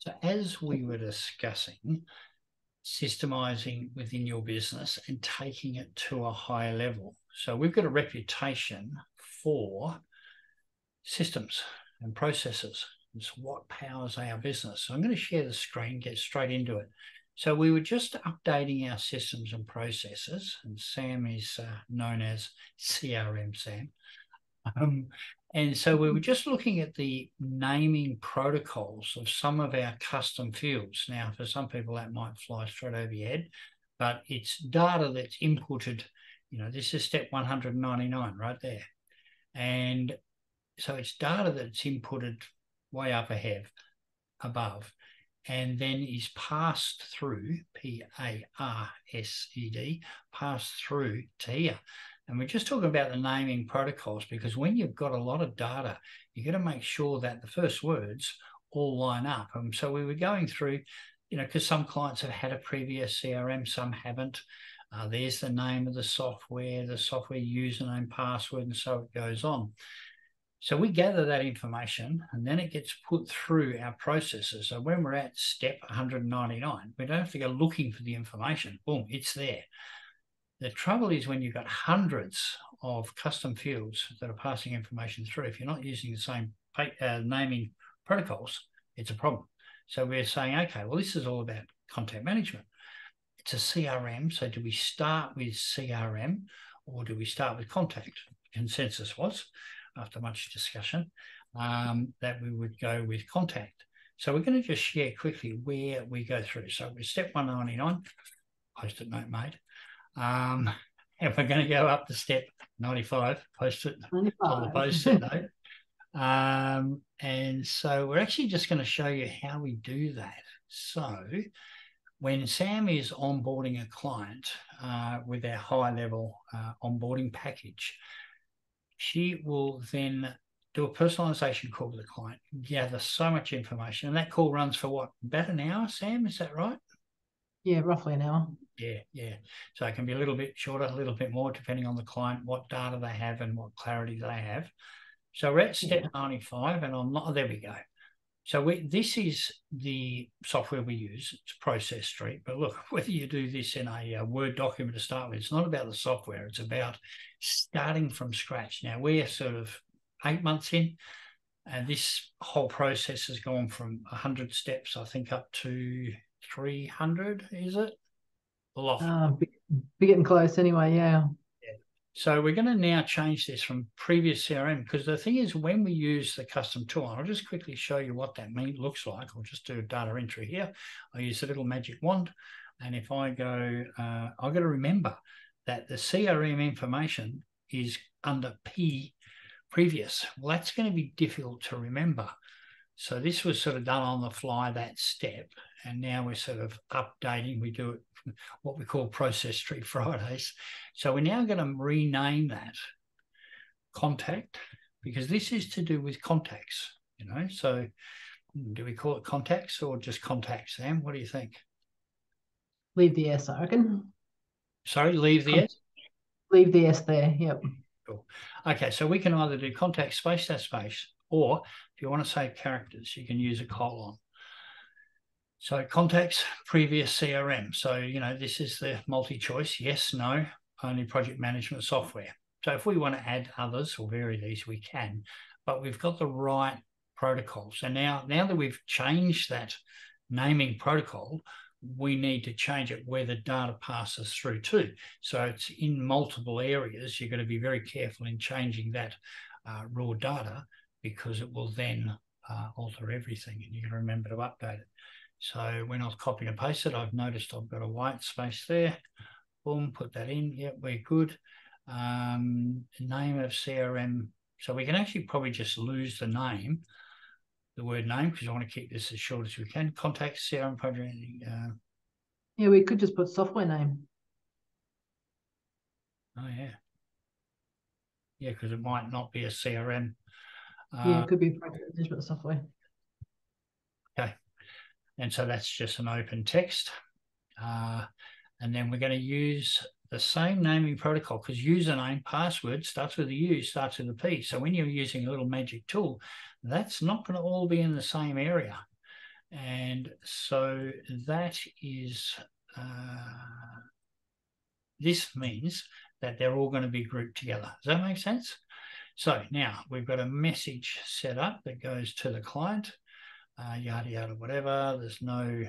So, as we were discussing, systemizing within your business and taking it to a higher level. So, we've got a reputation for systems and processes. It's what powers our business. So, I'm going to share the screen, get straight into it. So, we were just updating our systems and processes, and Sam is uh, known as CRM Sam. Um, and so we were just looking at the naming protocols of some of our custom fields. Now, for some people, that might fly straight over your head, but it's data that's inputted. You know, this is step 199 right there. And so it's data that's inputted way up ahead, above, and then is passed through P A R S E D, passed through to here. And we're just talking about the naming protocols because when you've got a lot of data, you've got to make sure that the first words all line up. And so we were going through, you know, because some clients have had a previous CRM, some haven't. Uh, there's the name of the software, the software username, password, and so it goes on. So we gather that information and then it gets put through our processes. So when we're at step 199, we don't have to go looking for the information. Boom, it's there. The trouble is when you've got hundreds of custom fields that are passing information through, if you're not using the same uh, naming protocols, it's a problem. So we're saying, okay, well, this is all about content management. It's a CRM. So do we start with CRM or do we start with contact? Consensus was, after much discussion, um, that we would go with contact. So we're going to just share quickly where we go through. So we're step 199, post-it note made. Um, and we're going to go up to step 95, post it on the post it note. Um, and so we're actually just going to show you how we do that. So when Sam is onboarding a client uh, with our high level uh, onboarding package, she will then do a personalization call with the client, gather so much information. And that call runs for what, about an hour, Sam? Is that right? Yeah, roughly an hour. Yeah, yeah. So it can be a little bit shorter, a little bit more, depending on the client, what data they have and what clarity they have. So we're at step yeah. 95, and I'm not, oh, there we go. So we, this is the software we use. It's Process Street. But look, whether you do this in a, a, Word document to start with, it's not about the software. It's about starting from scratch. Now we're sort of eight months in, and this whole process has gone from 100 steps, I think, up to 300, is it? Well, uh, be, be getting close anyway, yeah. yeah. So we're going to now change this from previous CRM because the thing is when we use the custom tool, I'll just quickly show you what that mean, looks like. I'll just do data entry here. I use the little magic wand. And if I go, uh, I've got to remember that the CRM information is under P previous. Well, that's going to be difficult to remember. So this was sort of done on the fly, that step. And now we're sort of updating. We do it what we call Process Street Fridays. So we're now going to rename that contact because this is to do with contacts, you know. So do we call it contacts or just contacts, Sam? What do you think? Leave the S, I reckon. Sorry, leave the S? Leave the S there, yep. Cool. Okay, so we can either do contact space, that space, or if you want to save characters, you can use a colon. So contacts, previous CRM. So, you know, this is the multi-choice, yes, no, only project management software. So if we want to add others or vary these, we can, but we've got the right protocol. So now, now that we've changed that naming protocol, we need to change it where the data passes through to. So it's in multiple areas. You've got to be very careful in changing that uh, raw data because it will then uh, alter everything and you can remember to update it. So when I was copying and pasted, I've noticed I've got a white space there. Boom, put that in. Yep, we're good. Um, name of CRM. So we can actually probably just lose the name, the word name, because I want to keep this as short as we can. Contact CRM project. Uh, yeah, we could just put software name. Oh yeah. Yeah, because it might not be a CRM yeah, it uh, could be project management software. Okay. And so that's just an open text. Uh, and then we're going to use the same naming protocol because username password starts with a U, starts with a P. So when you're using a little magic tool, that's not going to all be in the same area. And so that is, uh, this means that they're all going to be grouped together. Does that make sense? So now we've got a message set up that goes to the client, uh, yada, yada, whatever. There's no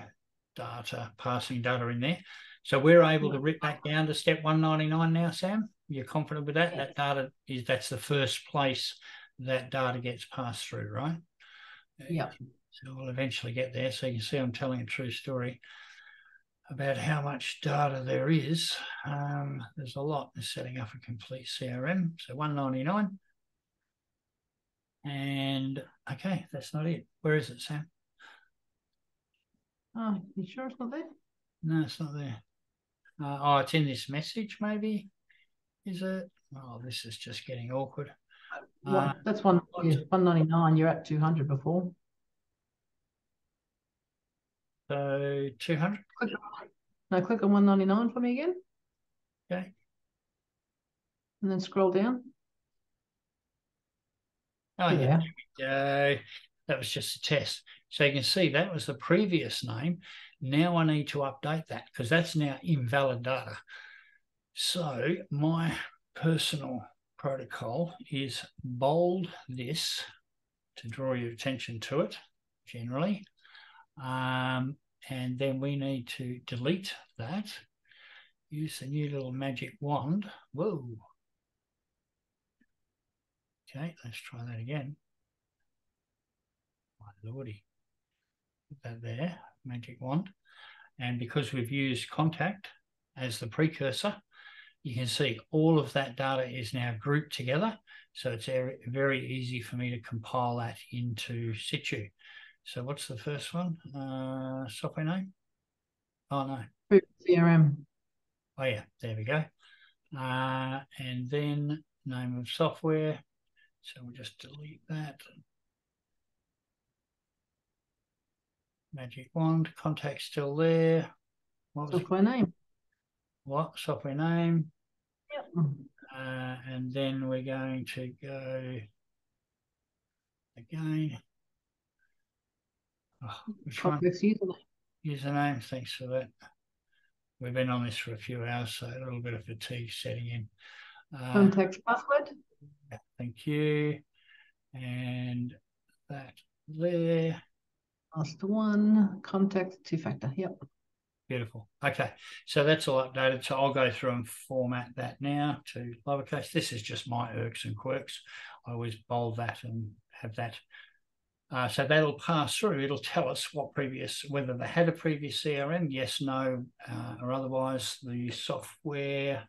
data, passing data in there. So we're able to rip back down to step 199 now, Sam. You're confident with that? That data is that's the first place that data gets passed through, right? Yeah. So we'll eventually get there. So you can see I'm telling a true story about how much data there is. Um, there's a lot in setting up a complete CRM. So 199. And okay, that's not it. Where is it, Sam? Oh, you sure it's not there? No, it's not there. Uh, oh, it's in this message, maybe. Is it? Oh, this is just getting awkward. Well, uh, that's one yeah, 199. You're at 200 before. So 200? Now click on 199 for me again. Okay. And then scroll down. Oh, yeah. yeah. That was just a test. So you can see that was the previous name. Now I need to update that because that's now invalid data. So my personal protocol is bold this to draw your attention to it generally. Um, and then we need to delete that. Use the new little magic wand. Whoa. Okay, let's try that again. My lordy. Put that there, magic wand. And because we've used contact as the precursor, you can see all of that data is now grouped together. So it's very easy for me to compile that into situ. So what's the first one? Uh, software name? Oh, no. CRM. Oh, yeah, there we go. Uh, and then name of software. So we'll just delete that. Magic wand, contact still there. What software it? name? What software name? Yep. Uh, and then we're going to go again. Oh, Complex username. Username, thanks for that. We've been on this for a few hours, so a little bit of fatigue setting in. Uh, Contact password. Thank you. And that there. Last one, contact two factor. Yep. Beautiful. Okay. So that's all updated. So I'll go through and format that now to lowercase. This is just my irks and quirks. I always bold that and have that. Uh, so that'll pass through. It'll tell us what previous, whether they had a previous CRM, yes, no, uh, or otherwise the software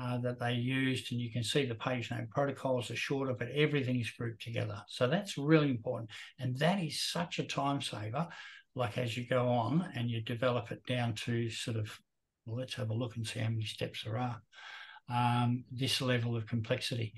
uh, that they used. And you can see the page name protocols are shorter, but everything is grouped together. So that's really important. And that is such a time saver like as you go on and you develop it down to sort of, well, let's have a look and see how many steps there are. Um, this level of complexity.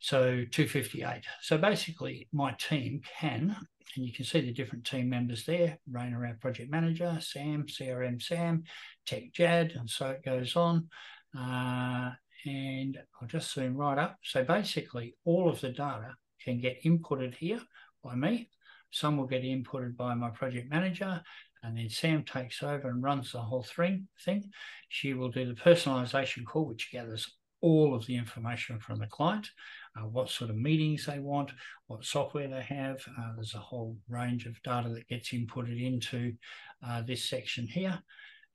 So 258. So basically, my team can, and you can see the different team members there Rainer, our project manager, Sam, CRM Sam, Tech Jad, and so it goes on. Uh, and I'll just zoom right up. So basically, all of the data can get inputted here by me some will get inputted by my project manager, and then Sam takes over and runs the whole thing. thing. She will do the personalization call, which gathers all of the information from the client, uh, what sort of meetings they want, what software they have. Uh, there's a whole range of data that gets inputted into uh, this section here.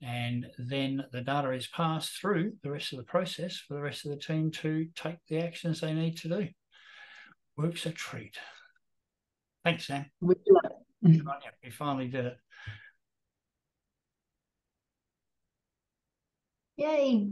And then the data is passed through the rest of the process for the rest of the team to take the actions they need to do. Works a treat. Thanks, Sam. We finally did it. Yay.